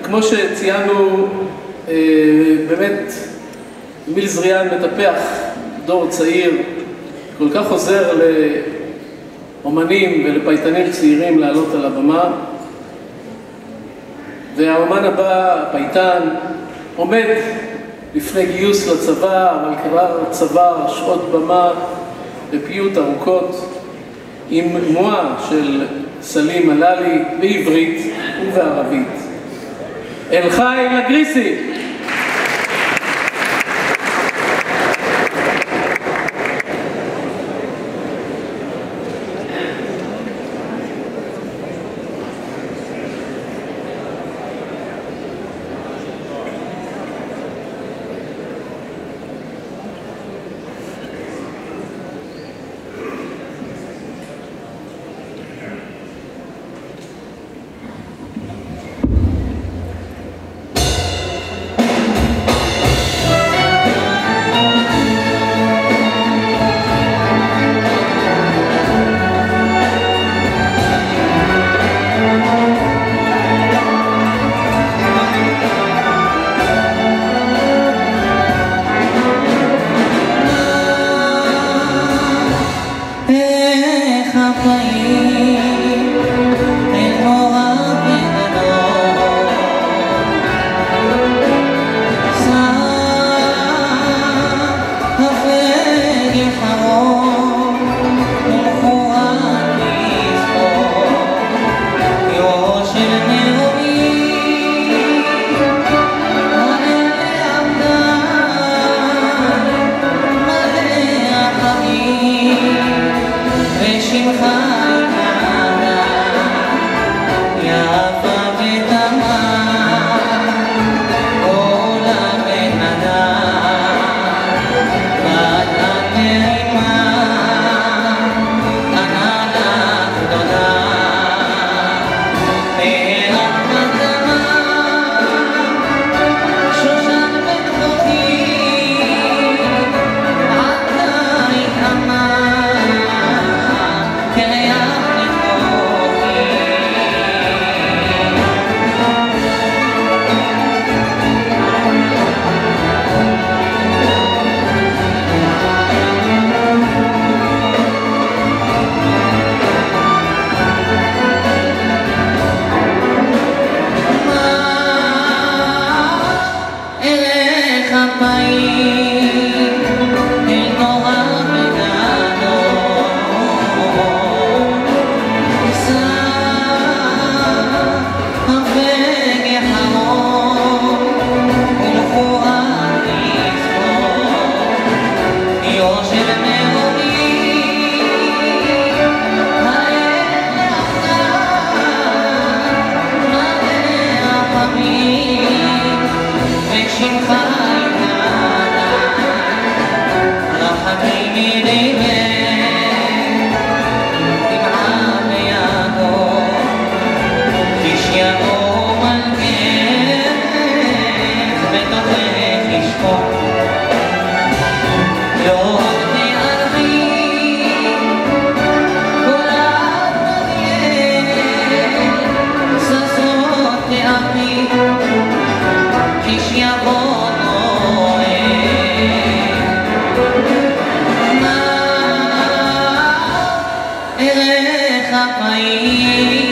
וכמו שציינו, אה, באמת מיל זריאן מטפח דור צעיר, כל כך עוזר לאומנים ולפייטנים צעירים לעלות על הבמה. והאומן הבא, הפייטן, עומד לפני גיוס לצבא, אבל כבר צבר שעות במה ופיוט ארוכות עם מועה של סלים הללי בעברית ובערבית. אלחי לגריסי خطير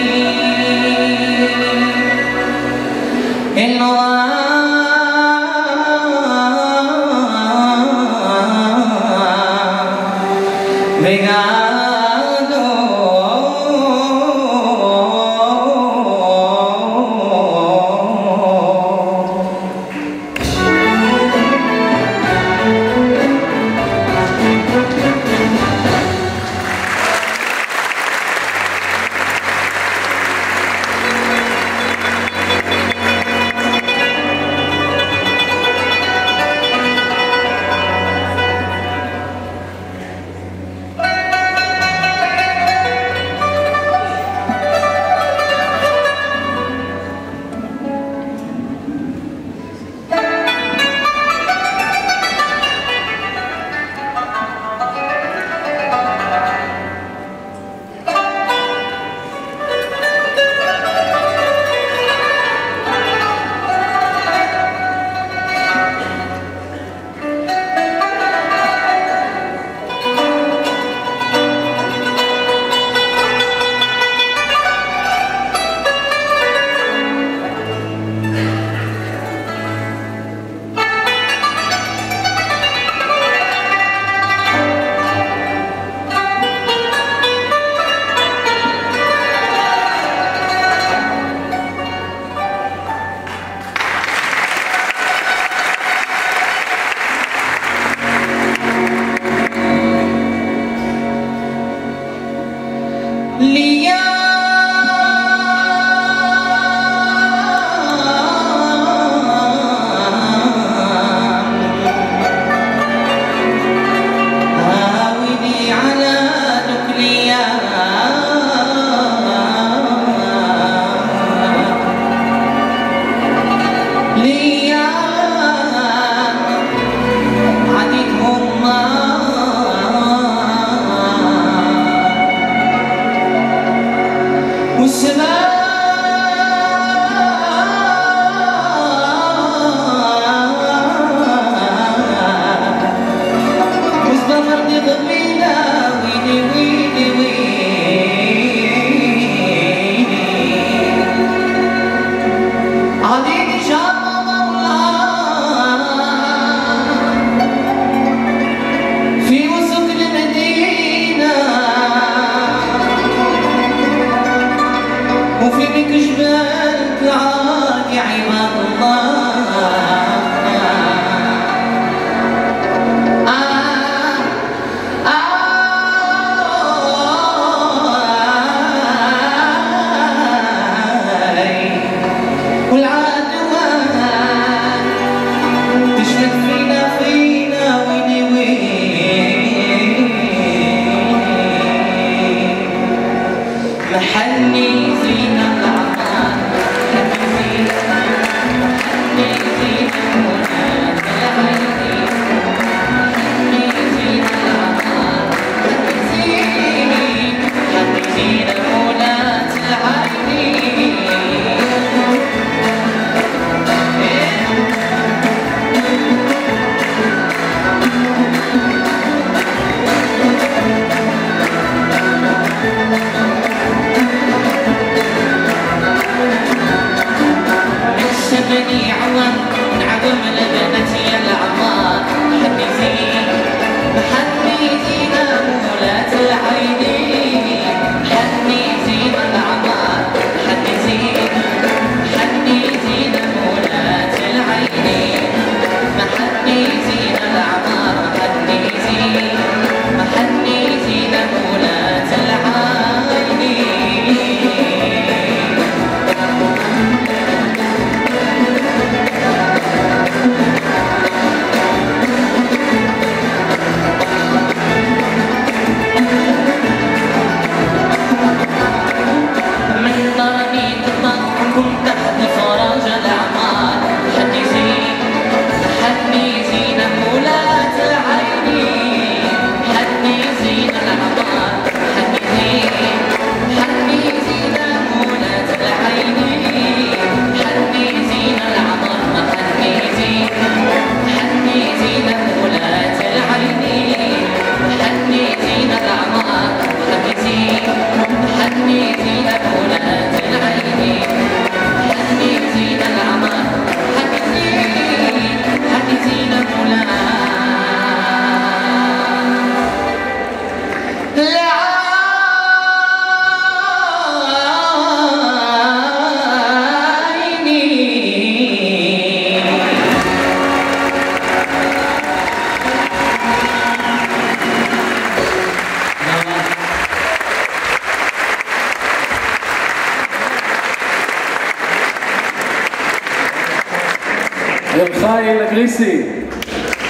רב חי לגריסי,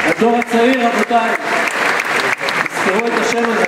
הדור הצעיר רבותיי, תזכרו את השם הזה.